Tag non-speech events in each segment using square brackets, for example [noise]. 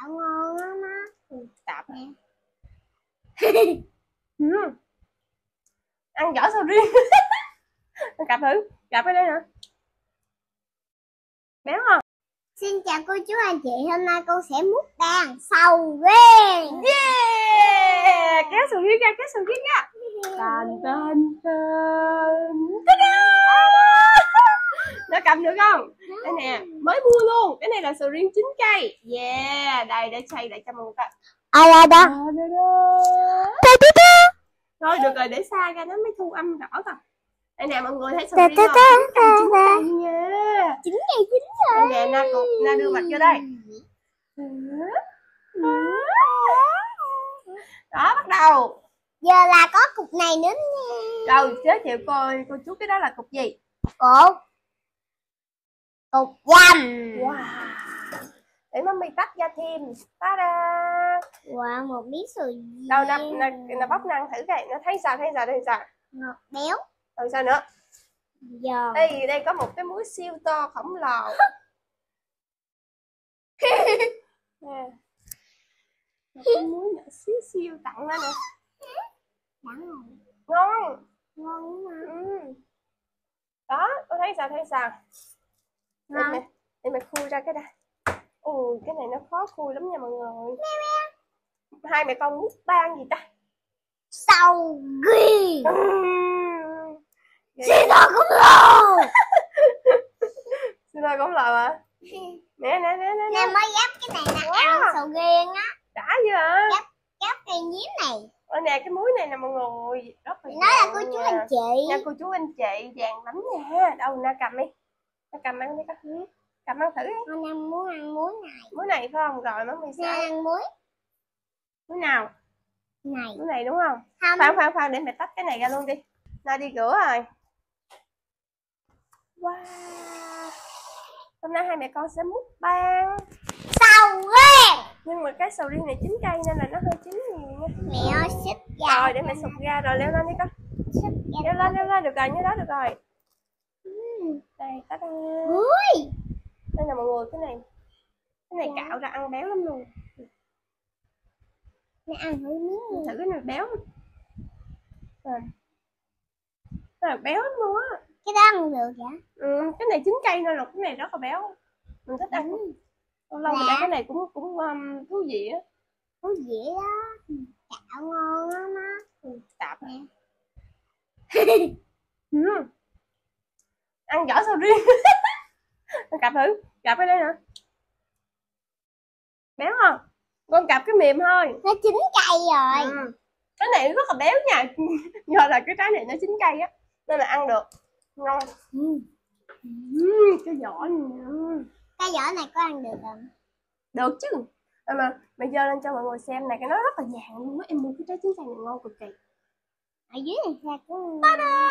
Chảo ngon á má. tạp [laughs] ừ. ăn vỏ sầu riêng? [laughs] Cặp thử cặp ở đây nè. Béo không? Xin chào cô chú anh chị, hôm nay cô sẽ múc đàn sầu riêng. yeah! Kéo sầu riêng ra kéo sầu riêng ra tên tên Ta-da! nó cầm được không? Đây nè mới mua luôn. Cái này là sầu riêng chín cây. Yeah đây để xay lại cho mọi người coi. Ai ai đó? Thôi được rồi để xa ra nó mới thu âm rõ thôi. Đây nè mọi người thấy sầu riêng không? chín cây chín đây nè na cục na đưa mặt vô đây. Đó bắt đầu. Giờ là có cục này nữa nha. rồi giới thiệu coi cô chú cái đó là cục gì? Cục. Cục dầm. wow để mami tách ra thêm ta da Wow, một miếng sầu riêng. đâu na na na bóc năng thử coi nó thấy sao thấy sao thấy sao Ngọt béo. rồi sao nữa Giòn. đây đây có một cái muối siêu to khổng lồ Nè. một cái muối nhỏ xíu siêu tặng lên nè rồi. ngon Ngon mà. ừ. đó có thấy sao thấy sao Ngon. mẹ để mẹ khui ra cái đây ui cái này nó khó khui lắm nha mọi người hai mẹ con múc ban gì ta Sầu. Ừm. Xin lỗi cũng luôn. [laughs] xin lỗi cũng lờ à nè nè nè nè Nè nè mới gấp cái này nè, Wow. ăn sầu riêng á. đã chưa Gấp cây nhím này. ở nè cái muối này nè mọi người rất là Nói là cô chú anh chị. nha cô chú anh chị vàng lắm nha đâu na cầm đi na cầm ăn đi con cầm ăn thử đi. Con em muốn ăn muối này. muối này phải không? Rồi mami Nè sao? ăn muối. Muối nào? Này. muối này đúng không? Không. khoan khoan khoan để mẹ tách cái này ra luôn đi. Na đi rửa rồi. Wow. Hôm nay hai mẹ con sẽ múc ban Sầu riêng. nhưng mà cái sầu riêng này chín cây nên là nó hơi chín nhiều nha. Mẹ ơi xích ra. rồi để mẹ sụp ra rồi leo lên đi con. Xích leo lên leo lên được rồi như đó được rồi đây tách ra Muối. đây là mọi người cái này cái này cạo ra ăn béo lắm luôn Mẹ ăn thử miếng Mình thử cái này béo lắm. Rồi. Cái này béo lắm luôn á Cái đó ăn được hả? ừ, cái này chín cây nên là cái này rất là béo mình thích ăn Ừ. lâu lâu mình ăn cái này cũng cũng um, thú vị á Có dễ đó. Chảo ngon á má. ừ, tạp Nè. [laughs] ừ. Ăn vỏ sầu riêng [laughs] cặp thử cặp ở đây nè béo không con cặp cái mềm thôi Nó chín cây rồi. ừ. cái này rất là béo nha [laughs] do là cái trái này nó chín cây á nên là ăn được ngon Ừ. ừ, cái vỏ này. Cái vỏ này có ăn được không? được chứ à mà mày giơ lên cho mọi người xem này cái nó rất là vàng luôn á em mua cái trái chín cây này ngon cực kỳ Ở dưới này ra cũng Ta-da!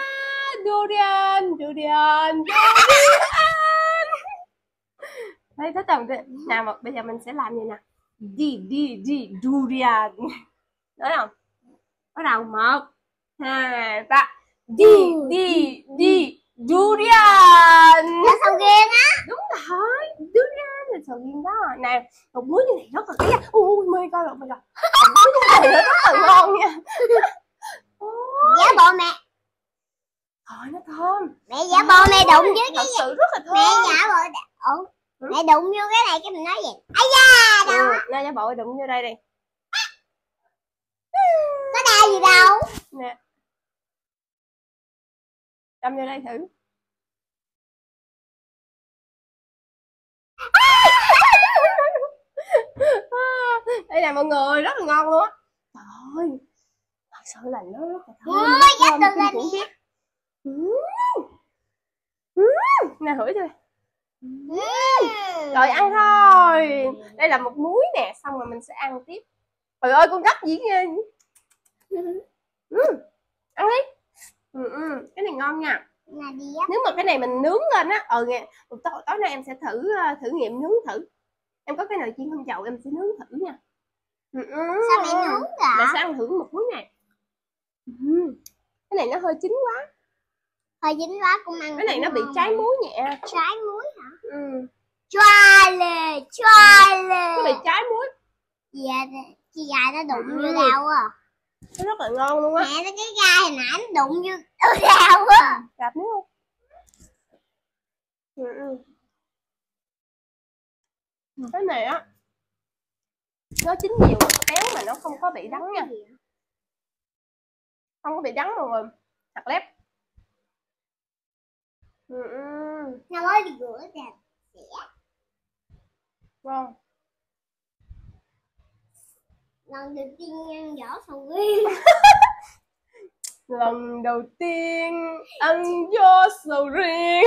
Durian durian durian. Thấy thích không nào mà bây giờ mình sẽ làm gì nè đi đi đi durian. Nói không bắt đầu một hai ba. Đi đi đi durian. Nó sầu riêng á. đúng rồi durian là sầu riêng đó. Nè một muối như này rất là cái ui mê coi rồi mày coi. Muối như này rất là ngon nha. Giả bộ mẹ. Thôi nó thơm Mẹ giả bộ mẹ đụng với thật cái sự rất là thơm Mẹ giả bộ Ủa? Ừ. Mẹ đụng vô cái này cái mình nói gì? Ây da đâu? ừ, nè giả bộ đụng vô đây đi Có đau gì đâu? nè đâm vô đây thử [laughs] đây nè mọi người rất là ngon luôn á trời ơi thật sự là nó rất là thơm Ôi, nó thơm nè hửi Ừ. rồi ăn thôi đây là một muối nè xong rồi mình sẽ ăn tiếp trời ơi con gấp gì nghe ừ. ăn đi ừ, ừ. cái này ngon nha nếu mà cái này mình nướng lên á ờ nghe tối, tối nay em sẽ thử ờ, thử nghiệm nướng thử em có cái nồi chiên không dầu em sẽ nướng thử nha ừ, ừ. Sao mẹ nướng mẹ vậy? sẽ ăn thử một muối này ừ. cái này nó hơi chín quá Hơi dính quá cũng ăn cái này nó bị trái muối nhẹ. Trái muối hả? ừ. Choa lê. nó bị trái muối. Chị gà chị gà nó đụng vô Ừ. đau à nó rất là ngon luôn á. Mẹ nó cái gai hồi nãy nó đụng vô vô đau à gặp đúng không? Ừ, ừ. cái này á nó chín nhiều béo mà nó không có bị đắng nha. Không có bị đắng mọi người thật lép ừ, ừ. nó mới đi rửa đẹp ngon lần đầu tiên ăn vỏ sầu riêng lần đầu tiên ăn gió sầu riêng.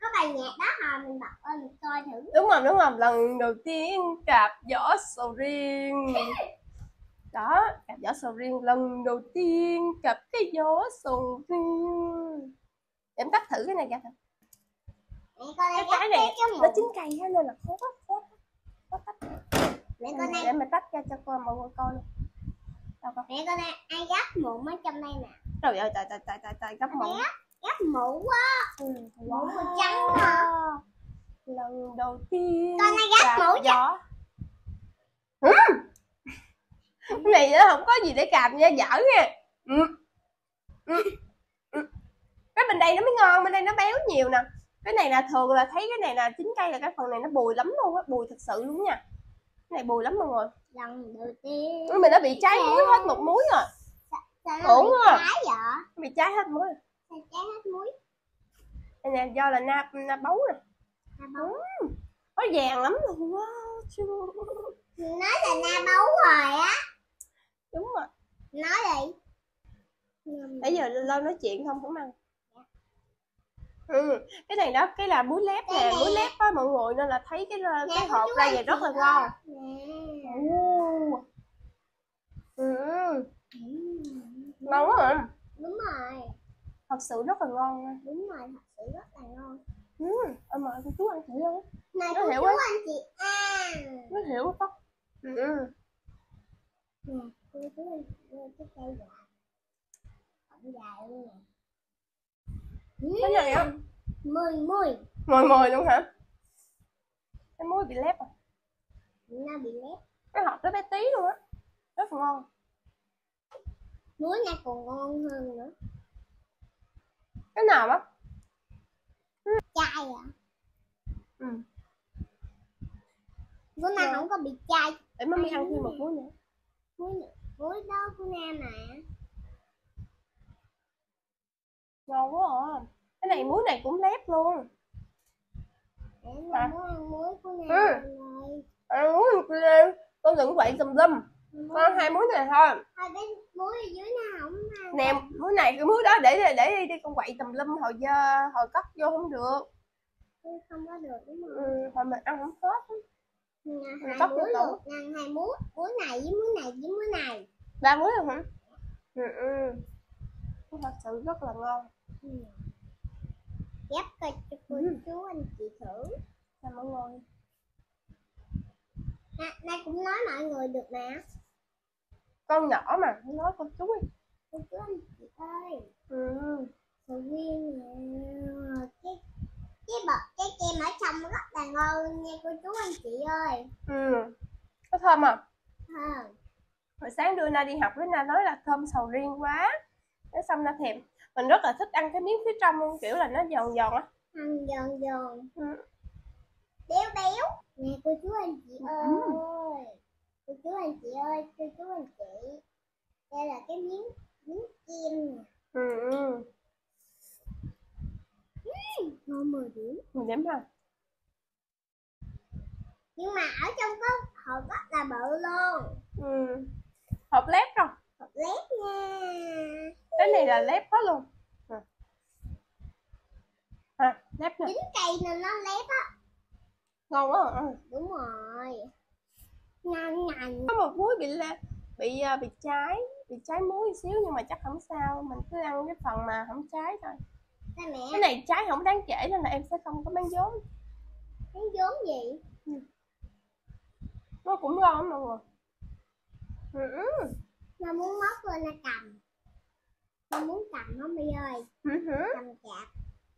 Có bài nhạc đó hả mình bật lên coi thử. Đúng rồi đúng rồi. Lần đầu tiên cạp giỏ sầu riêng [laughs] đó cạp giỏ sầu riêng lần đầu tiên cạp cái giỏ sầu riêng. Em tắt thử cái này mẹ coi cái cái này nó chín cây á nên là khó khó khó tách mẹ đây để mày tách ra cho con mọi người coi luôn đâu con? Mẹ coi đây ai gấp mụn ở trong đây nè. Trời ơi trời trời trời trời trời gấp mộng gấp mụn quá. Ừ. mụn màu trắng hả lần đầu tiên Con này gấp mũ cho- giỏ ừ. cái này nó không có gì để cạp nha dở nha. Ừ. Ừ. Ừ. cái bên đây nó mới ngon bên đây nó béo nhiều nè. Cái này là thường là thấy cái này là chín cây là cái phần này nó bùi lắm luôn á bùi thật sự luôn nha. Cái này bùi lắm mọi người lần đầu tiên. Mà nó bị cháy muối hết một muối rồi. Sao nó Ổn bị à. nó bị cháy hết muối. Rồi. sao trái hết muối? Đây nè do là na na bấu nè. Na bấu. Có vàng lắm luôn wow chưa nói là na bấu rồi á đúng rồi. Nói đi. Bây giờ lâu nói chuyện không cũng ăn. Ừ cái này đó cái là bún lép nè. bún lép á mọi người nên là thấy cái Nè, cái cô hộp ra vậy rất là ngon. Ồ. ừ. Ngon quá à. Đúng rồi. Thật sự rất là ngon đúng rồi thật sự rất là ngon. Ừ em mời cô chú ăn thử luôn này Nó hiểu chú á. anh chị ăn. Nó hiểu không ừ ừ. Cái cây gà cọng dài luôn nè cái này á? Mùi mùi mồi mồi luôn hả? Cái muối bị lép à? Nó bị lép. Cái hộp nó bé tí luôn á. Rất là ngon. Muối này còn ngon hơn nữa. Cái nào á? Chai à? Ừ. Bữa nay Dạ. không có bị chai. Để mami ăn thêm một muối nữa. Muối nữa muối đó của nam mà ngon quá à. Cái này muối này cũng lép luôn. Để À. muốn ăn muối của Ừ. rồi ăn muối con đừng quậy tùm lum. Con hai muối này thôi. Hai cái muối ở dưới nó không ăn nè muối này cái muối đó để để, để đi đi con quậy tùm lum hồi giờ hồi cất vô không được. Không có được đúng không? Ừ, hồi mình ăn không hết Hai muối luôn nè hai muối muối này với muối này với muối này. Ba muối rồi hả? Ừ, ừ. Thật sự rất là ngon. Ừ. ghép coi cho cô Ừ. chú anh chị thử. Cho mọi người nè nay cũng nói mọi người được nè con nhỏ mà nói con chú đi. Cô chú anh chị ơi ừ. sầu riêng nè cái cái bọt cái kem ở trong rất là ngon luôn nha cô chú anh chị ơi. Ừ. có thơm à ha hồi sáng đưa na đi học với na nói là thơm sầu riêng quá. Cái xong na thèm. Mình rất là thích ăn cái miếng phía trong luôn kiểu là nó giòn giòn á. Ăn giòn giòn. Ừ. béo béo. Nè cô chú anh chị Ừ. ơi. Cô chú anh chị ơi cô chú anh chị. Đây là cái miếng miếng kem nè. Ừ. ừ. ngon mười điểm. Mình đếm ha nhưng mà ở trong có hộp rất là bự luôn. Ừ. hộp lép rồi hộp lép nha. Cái này là lép hết luôn. À. à, lép nè chín cây nên nó lép á. Ngon quá à. đúng rồi. Ngon nành có một muối bị la bị à, bị cháy bị cháy muối xíu nhưng mà chắc không sao. Mình cứ ăn cái phần mà không cháy thôi. Mẹ? Cái này cháy không đáng kể nên là em sẽ không có bán vốn. Cái vốn gì nó cũng ngon lắm mọi người ừ. ừ. nó muốn móc lên nó cầm nó muốn cầm không đi ơi Ừ. ừ. cầm chạp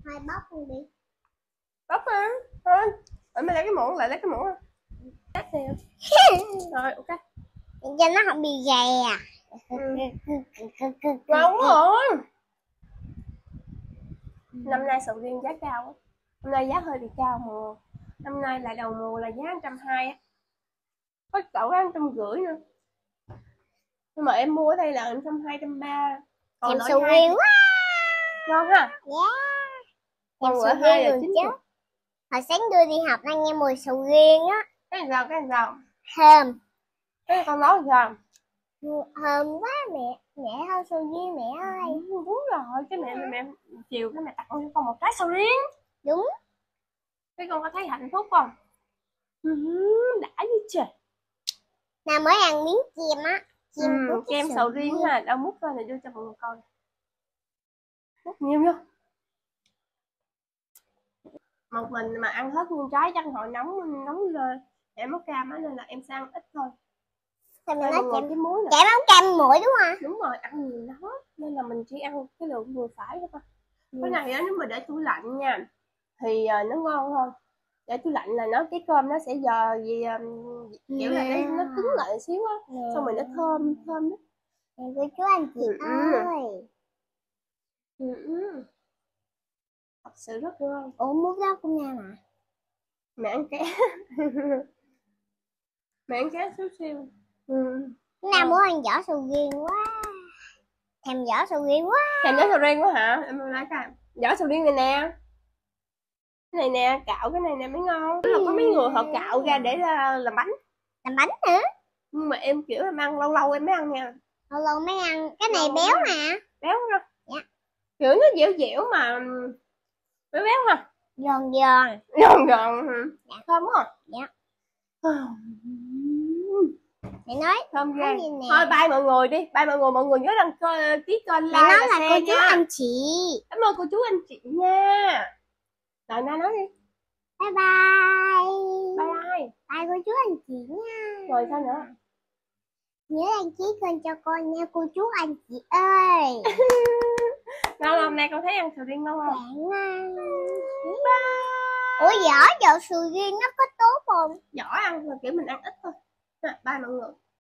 thôi bóc luôn đi bóc mà thôi ở mày lấy cái muỗng lại lấy cái muỗng ừ. Cắt nè. Rồi, ok. cho nó không bị gầy à Ừ. [laughs] Ngon rồi. Năm nay sầu riêng giá cao. Năm nay giá hơi bị cao mà. Năm nay là đầu mùa là giá 120 á. Có cậu có 150 nữa. Nhưng mà em mua ở đây là 120, 130. Còn em loại sầu hai riêng quá ngon ha. yeah. Còn em sầu hai riêng là rồi 90. chứ hồi sáng đưa đi học đang nghe mùi sầu riêng á Cái sao, cái sao? thơm Cái con nói sao? thơm quá mẹ mẹ thôi sầu riêng mẹ ơi Ừ, đúng rồi, cái mẹ mẹ chiều cái mẹ tặng cho con một trái sầu riêng. đúng Cái con có thấy hạnh phúc không? Ừ, đã như trời. Nào mới ăn miếng chim á chim Ừ, cái kem sầu riêng ha, đâu múc coi này đưa cho mọi người coi. Múc nhiều vô. Một mình mà ăn hết nguyên trái chắc hồi nóng nóng lên. Em múc cam á nên là em ăn ít thôi. sao mình nói chém cái muối chém ống cam mũi đúng không Đúng rồi, ăn nhiều nó nên là mình chỉ ăn cái lượng vừa phải thôi. Ừ. Cái này á nếu mà để tủ lạnh nha thì ờ, nó ngon hơn. Để tủ lạnh là nó cái cơm nó sẽ giò gì um, kiểu là nó, nó cứng lại một xíu á, xong rồi nó thơm thơm đó. Cô chú anh chị Ừ. ơi Ừ. Thật sự rất ngon. ủa mút đó cũng nha mà Mẹ ăn ké. [laughs] Mẹ ăn ké xíu xíu. Ừ. nào muốn ăn vỏ sầu riêng quá thèm vỏ sầu riêng quá Thèm nhớ sầu riêng quá hả? Em lấy cái vỏ sầu riêng này nè. Này nè, cạo cái này nè mới ngon. Tức là có mấy người họ cạo ra để là, làm bánh. làm bánh nữa Nhưng mà em kiểu em ăn lâu lâu em mới ăn nha. lâu lâu mới ăn cái này Ngon béo quá. nè Béo ra. Dạ. Kiểu nó dẻo dẻo mà béo béo ha. giòn giòn Giòn giòn. ừ. Dạ. Thơm quá. Dạ. mẹ nói Thơm ghê. Thôi bye mọi người đi. Bye mọi người. Mọi người nhớ đăng ký kênh mẹ like nói và là cô chú nha. anh chị Cảm ơn cô chú anh chị nha. Rồi na nói đi. bye bye Bye bye. bye cô chú anh chị nha Rồi sao nữa? nhớ đăng ký kênh cho con nha cô chú anh chị ơi Ngon hôm nay con thấy ăn sầu riêng ngon không? bạn Bye. ủa vỏ vỏ sầu riêng nó có tốt không Giỏi ăn là kiểu mình ăn ít thôi. Bye mọi người.